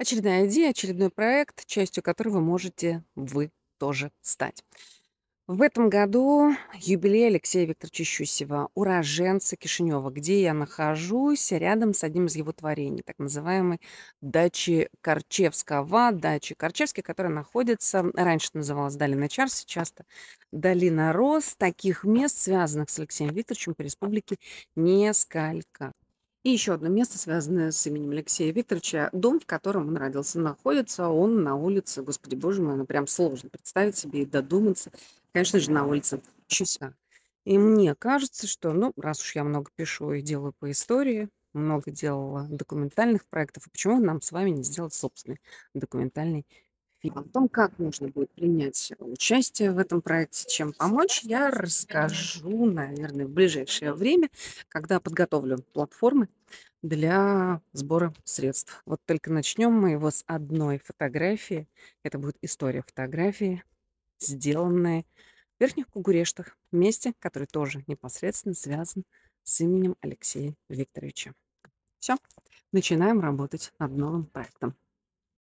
Очередная идея, очередной проект, частью которого можете вы тоже стать. В этом году юбилей Алексея Викторовича Щусева, уроженца Кишинева, где я нахожусь, рядом с одним из его творений, так называемой дачи Корчевского, дачи Корчевский, которая находится, раньше называлась Долина Чар, сейчас-то Долина Рос. Таких мест, связанных с Алексеем Викторовичем по республике, несколько. И еще одно место, связанное с именем Алексея Викторовича. Дом, в котором он родился, находится он на улице, господи боже мой, ну прям сложно представить себе и додуматься. Конечно же, на улице Чуса. И мне кажется, что, ну, раз уж я много пишу и делаю по истории, много делала документальных проектов, и почему нам с вами не сделать собственный документальный О том, как можно будет принять участие в этом проекте, чем помочь, я расскажу, наверное, в ближайшее время, когда подготовлю платформы для сбора средств. Вот только начнем мы его с одной фотографии. Это будет история фотографии, сделанной в Верхних Кугурештах, месте, который тоже непосредственно связан с именем Алексея Викторовича. Все, начинаем работать над новым проектом.